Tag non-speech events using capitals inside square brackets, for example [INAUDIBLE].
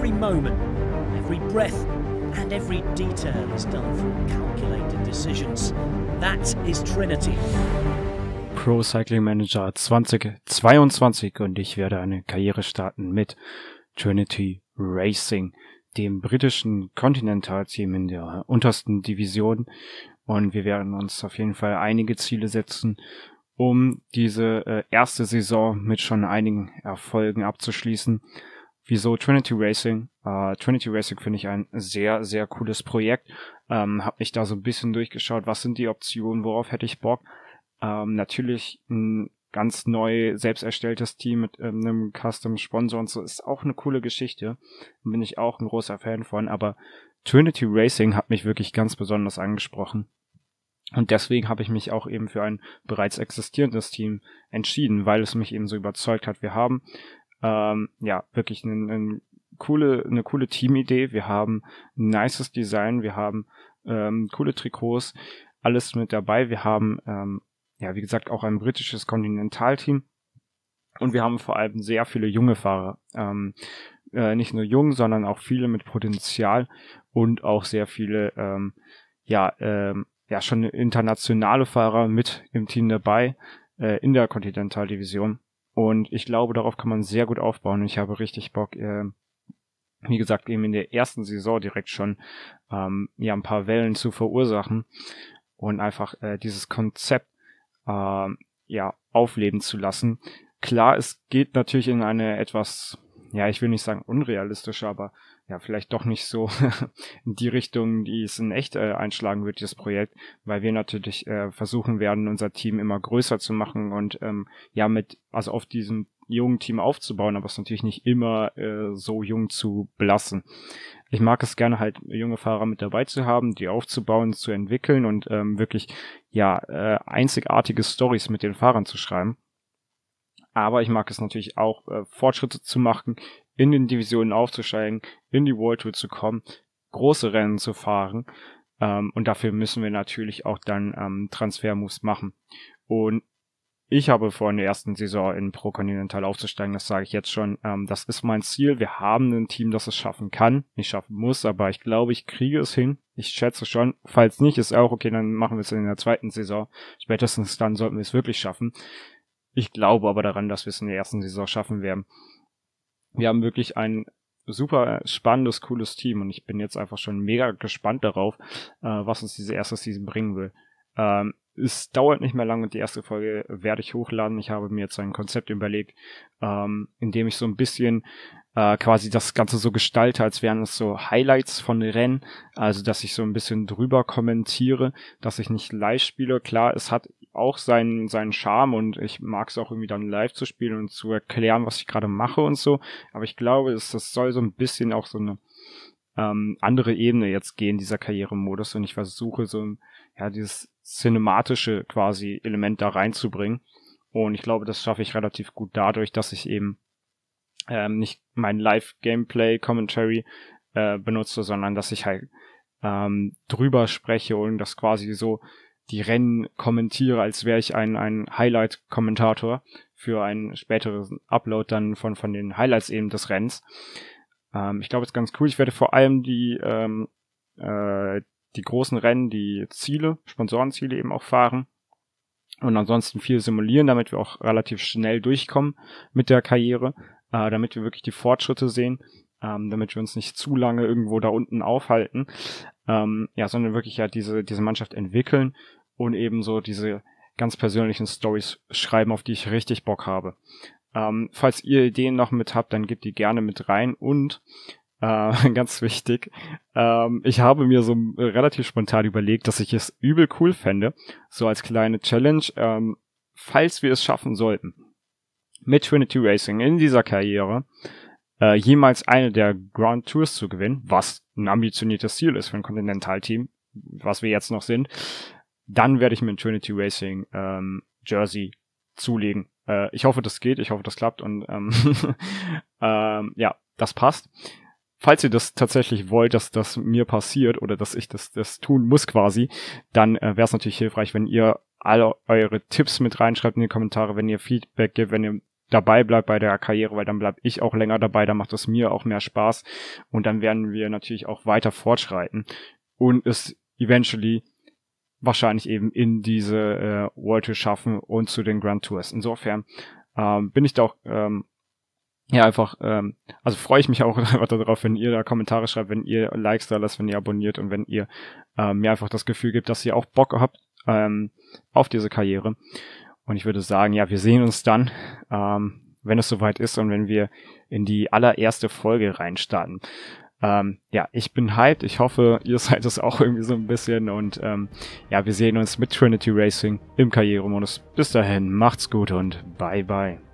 every moment, every breath, and every detail is done through calculated decisions. That is Trinity. Pro Cycling Manager 2022 und ich werde eine Karriere starten mit Trinity Racing, dem britischen Continental-Team in der untersten Division. Und wir werden uns auf jeden Fall einige Ziele setzen, um diese äh, erste Saison mit schon einigen Erfolgen abzuschließen. Wieso Trinity Racing? Uh, Trinity Racing finde ich ein sehr, sehr cooles Projekt. Ähm, hab mich da so ein bisschen durchgeschaut, was sind die Optionen, worauf hätte ich Bock. Ähm, natürlich ein ganz neu selbst erstelltes Team mit ähm, einem Custom Sponsor und so ist auch eine coole Geschichte. Bin ich auch ein großer Fan von, aber Trinity Racing hat mich wirklich ganz besonders angesprochen. Und deswegen habe ich mich auch eben für ein bereits existierendes Team entschieden, weil es mich eben so überzeugt hat. Wir haben ähm, ja wirklich eine, eine coole, eine coole Teamidee. Wir haben ein nices Design, wir haben ähm, coole Trikots, alles mit dabei. Wir haben ähm, ja, wie gesagt, auch ein britisches Kontinentalteam. Und wir haben vor allem sehr viele junge Fahrer. Ähm, äh, nicht nur jung, sondern auch viele mit Potenzial und auch sehr viele, ähm, ja, ähm, ja, schon internationale Fahrer mit im Team dabei äh, in der Kontinentaldivision. Und ich glaube, darauf kann man sehr gut aufbauen. Und ich habe richtig Bock, äh, wie gesagt, eben in der ersten Saison direkt schon ähm, ja ein paar Wellen zu verursachen und einfach äh, dieses Konzept äh, ja, aufleben zu lassen. Klar, es geht natürlich in eine etwas, ja, ich will nicht sagen unrealistische, aber ja, vielleicht doch nicht so [LAUGHS] in die Richtung, die es in echt äh, einschlagen wird, dieses Projekt, weil wir natürlich äh, versuchen werden, unser Team immer größer zu machen und ähm, ja, mit, also auf diesem jungen Team aufzubauen, aber es natürlich nicht immer äh, so jung zu belassen ich mag es gerne halt junge Fahrer mit dabei zu haben, die aufzubauen, zu entwickeln und ähm, wirklich ja äh, einzigartige Stories mit den Fahrern zu schreiben. Aber ich mag es natürlich auch äh, Fortschritte zu machen, in den Divisionen aufzusteigen, in die World Tour zu kommen, große Rennen zu fahren. Ähm, und dafür müssen wir natürlich auch dann ähm, Transfermoves machen. Und ich habe vor, in der ersten Saison in Pro Continental aufzusteigen, das sage ich jetzt schon. Ähm, das ist mein Ziel. Wir haben ein Team, das es schaffen kann, nicht schaffen muss, aber ich glaube, ich kriege es hin. Ich schätze schon. Falls nicht, ist auch okay, dann machen wir es in der zweiten Saison. Spätestens dann sollten wir es wirklich schaffen. Ich glaube aber daran, dass wir es in der ersten Saison schaffen werden. Wir haben wirklich ein super spannendes, cooles Team und ich bin jetzt einfach schon mega gespannt darauf, äh, was uns diese erste Season bringen will. Ähm, es dauert nicht mehr lange und die erste Folge werde ich hochladen. Ich habe mir jetzt ein Konzept überlegt, ähm, in dem ich so ein bisschen äh, quasi das Ganze so gestalte, als wären es so Highlights von Rennen. Also, dass ich so ein bisschen drüber kommentiere, dass ich nicht live spiele. Klar, es hat auch seinen, seinen Charme und ich mag es auch irgendwie dann live zu spielen und zu erklären, was ich gerade mache und so. Aber ich glaube, es, das soll so ein bisschen auch so eine ähm, andere Ebene jetzt gehen, dieser Karrieremodus. Und ich versuche so ein ja, dieses cinematische quasi Element da reinzubringen. Und ich glaube, das schaffe ich relativ gut dadurch, dass ich eben ähm, nicht mein Live-Gameplay-Commentary äh, benutze, sondern dass ich halt ähm, drüber spreche und das quasi so die Rennen kommentiere, als wäre ich ein, ein Highlight-Kommentator für einen späteren Upload dann von, von den Highlights eben des Rennens. Ähm, ich glaube, es ist ganz cool. Ich werde vor allem die, ähm, äh, die großen Rennen, die Ziele, Sponsorenziele eben auch fahren. Und ansonsten viel simulieren, damit wir auch relativ schnell durchkommen mit der Karriere, äh, damit wir wirklich die Fortschritte sehen, ähm, damit wir uns nicht zu lange irgendwo da unten aufhalten, ähm, ja, sondern wirklich ja diese, diese Mannschaft entwickeln und eben so diese ganz persönlichen Stories schreiben, auf die ich richtig Bock habe. Ähm, falls ihr Ideen noch mit habt, dann gebt die gerne mit rein und äh, [LAUGHS] ganz wichtig. Ähm, ich habe mir so relativ spontan überlegt, dass ich es übel cool fände, so als kleine Challenge, ähm, falls wir es schaffen sollten, mit Trinity Racing in dieser Karriere äh, jemals eine der Grand Tours zu gewinnen, was ein ambitioniertes Ziel ist für ein Continental-Team, was wir jetzt noch sind, dann werde ich mir ein Trinity Racing ähm, Jersey zulegen. Äh, ich hoffe, das geht, ich hoffe, das klappt und ähm, [LAUGHS] ähm, ja, das passt falls ihr das tatsächlich wollt, dass das mir passiert oder dass ich das, das tun muss quasi, dann äh, wäre es natürlich hilfreich, wenn ihr alle eure Tipps mit reinschreibt in die Kommentare, wenn ihr Feedback gebt, wenn ihr dabei bleibt bei der Karriere, weil dann bleib ich auch länger dabei, dann macht es mir auch mehr Spaß und dann werden wir natürlich auch weiter fortschreiten und es eventually wahrscheinlich eben in diese äh, World Tour schaffen und zu den Grand Tours. Insofern ähm, bin ich da auch ähm, ja einfach, ähm, also freue ich mich auch [LAUGHS] einfach darauf, wenn ihr da Kommentare schreibt, wenn ihr Likes da lasst, wenn ihr abonniert und wenn ihr ähm, mir einfach das Gefühl gibt, dass ihr auch Bock habt ähm, auf diese Karriere. Und ich würde sagen, ja, wir sehen uns dann, ähm, wenn es soweit ist und wenn wir in die allererste Folge reinstarten. Ähm, ja, ich bin hyped. Ich hoffe, ihr [LAUGHS] seid es auch irgendwie so ein bisschen. Und ähm, ja, wir sehen uns mit Trinity Racing im Karrieremodus. Bis dahin, macht's gut und bye bye.